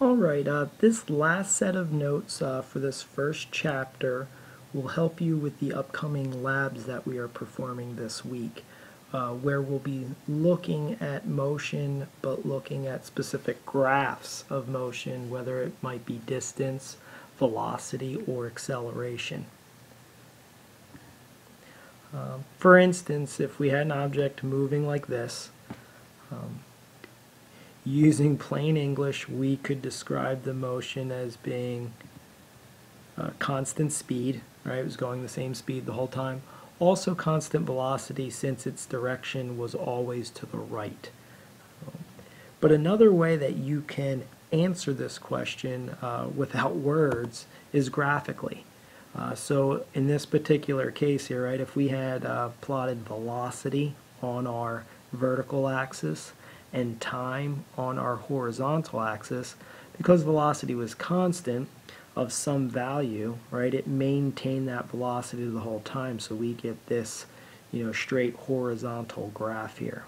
All right, uh, this last set of notes uh, for this first chapter will help you with the upcoming labs that we are performing this week, uh, where we'll be looking at motion, but looking at specific graphs of motion, whether it might be distance, velocity, or acceleration. Um, for instance, if we had an object moving like this, um, using plain English, we could describe the motion as being uh, constant speed, right? It was going the same speed the whole time. Also constant velocity since its direction was always to the right. But another way that you can answer this question uh, without words is graphically. Uh, so in this particular case here, right, if we had uh, plotted velocity on our vertical axis, and time on our horizontal axis, because velocity was constant of some value, right, it maintained that velocity the whole time. So we get this, you know, straight horizontal graph here.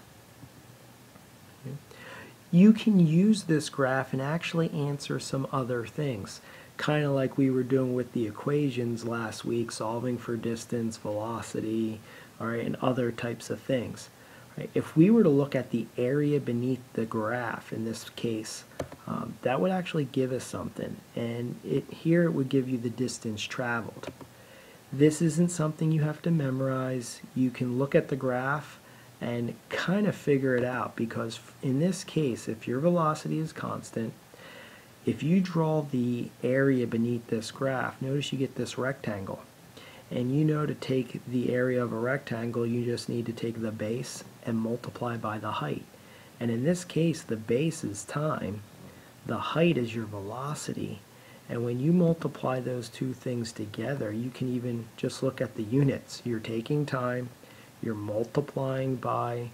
You can use this graph and actually answer some other things, kind of like we were doing with the equations last week, solving for distance, velocity, all right, and other types of things. Right? If we were to look at the area beneath the graph in this case, um, that would actually give us something. And it here it would give you the distance traveled. This isn't something you have to memorize. You can look at the graph and kind of figure it out because in this case, if your velocity is constant, if you draw the area beneath this graph, notice you get this rectangle. And you know to take the area of a rectangle, you just need to take the base and multiply by the height. And in this case, the base is time, the height is your velocity, and when you multiply those two things together, you can even just look at the units. You're taking time, you're multiplying by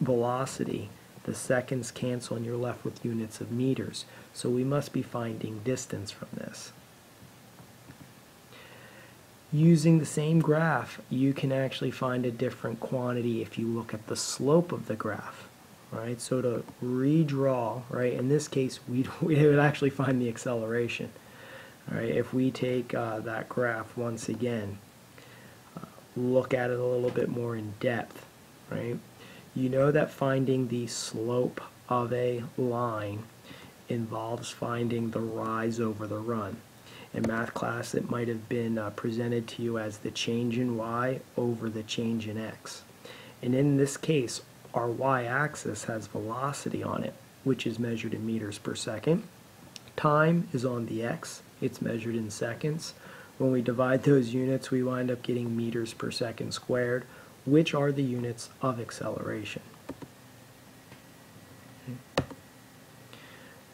velocity, the seconds cancel and you're left with units of meters. So we must be finding distance from this. Using the same graph, you can actually find a different quantity if you look at the slope of the graph. Right, so to redraw, right, in this case, we we would actually find the acceleration. Right, if we take uh, that graph once again, uh, look at it a little bit more in depth, right, you know that finding the slope of a line involves finding the rise over the run in math class it might have been uh, presented to you as the change in y over the change in x. And in this case, our y-axis has velocity on it, which is measured in meters per second. Time is on the x, it's measured in seconds. When we divide those units, we wind up getting meters per second squared, which are the units of acceleration.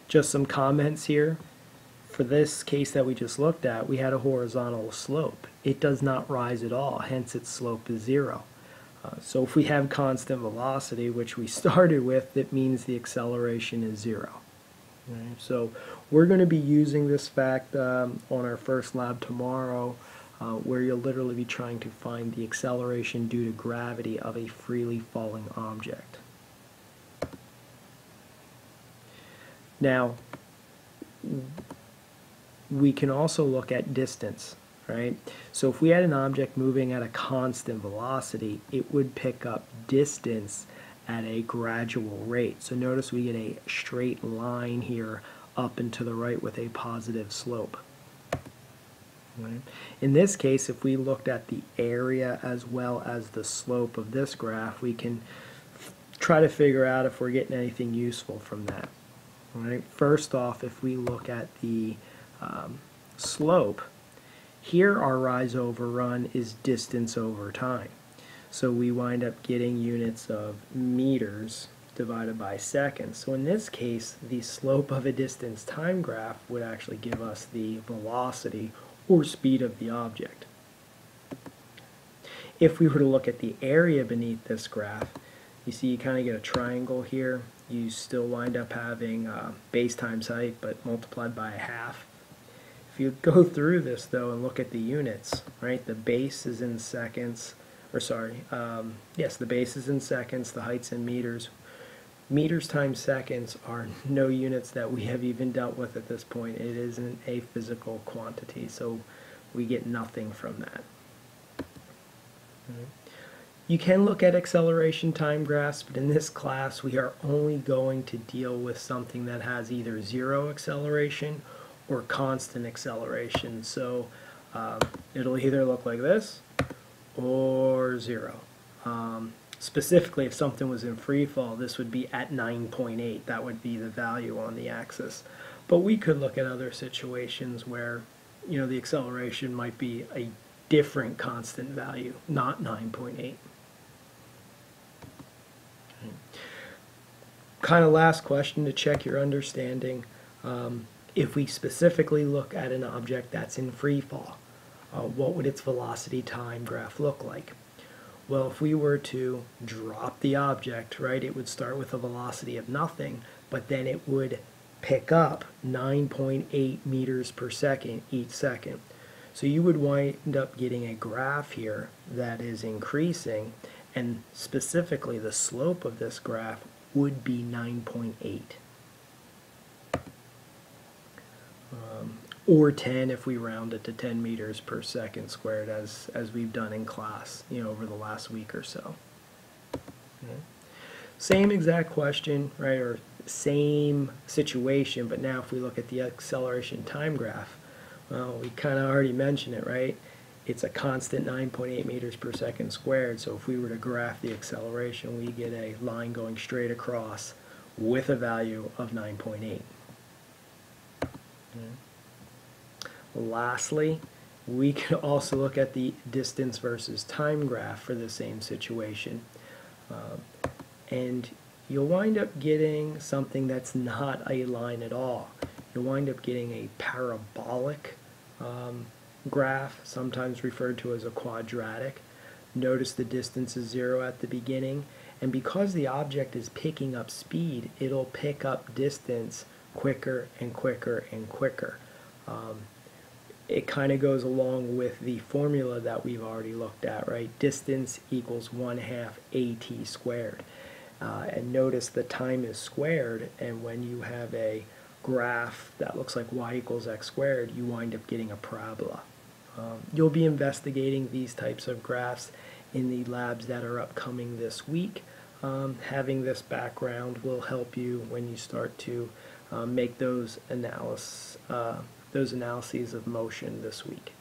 Just some comments here for this case that we just looked at, we had a horizontal slope. It does not rise at all, hence its slope is zero. Uh, so if we have constant velocity, which we started with, it means the acceleration is zero. So we're going to be using this fact um, on our first lab tomorrow, uh, where you'll literally be trying to find the acceleration due to gravity of a freely falling object. Now, we can also look at distance, right? So if we had an object moving at a constant velocity, it would pick up distance at a gradual rate. So notice we get a straight line here up and to the right with a positive slope. In this case, if we looked at the area as well as the slope of this graph, we can try to figure out if we're getting anything useful from that. Right. First off, if we look at the um, slope, here our rise over run is distance over time. So we wind up getting units of meters divided by seconds. So in this case, the slope of a distance time graph would actually give us the velocity or speed of the object. If we were to look at the area beneath this graph, you see you kind of get a triangle here. You still wind up having uh, base times height, but multiplied by a half. If you go through this though and look at the units, right, the base is in seconds, or sorry, um, yes, the base is in seconds, the height's in meters. meters times seconds are no units that we have even dealt with at this point. It isn't a physical quantity, so we get nothing from that. You can look at acceleration time graphs, but in this class we are only going to deal with something that has either zero acceleration or constant acceleration. So um, it'll either look like this or zero. Um, specifically, if something was in free fall, this would be at 9.8. That would be the value on the axis. But we could look at other situations where, you know, the acceleration might be a different constant value, not 9.8. Kind of last question to check your understanding. Um, if we specifically look at an object that's in free fall, uh, what would its velocity time graph look like? Well, if we were to drop the object, right, it would start with a velocity of nothing, but then it would pick up 9.8 meters per second each second. So you would wind up getting a graph here that is increasing, and specifically the slope of this graph would be 9.8. or 10 if we round it to 10 meters per second squared as, as we've done in class, you know, over the last week or so. Okay. Same exact question, right, or same situation, but now if we look at the acceleration time graph, well, we kind of already mentioned it, right? It's a constant 9.8 meters per second squared, so if we were to graph the acceleration, we get a line going straight across with a value of 9.8. Lastly, we can also look at the distance versus time graph for the same situation. Um, and you'll wind up getting something that's not a line at all. You'll wind up getting a parabolic um, graph, sometimes referred to as a quadratic. Notice the distance is zero at the beginning, and because the object is picking up speed, it'll pick up distance quicker and quicker and quicker. Um, it kind of goes along with the formula that we've already looked at, right? Distance equals 1 half at squared. Uh, and notice the time is squared, and when you have a graph that looks like y equals x squared, you wind up getting a parabola. Um, you'll be investigating these types of graphs in the labs that are upcoming this week. Um, having this background will help you when you start to um, make those analysis, uh, those analyses of motion this week.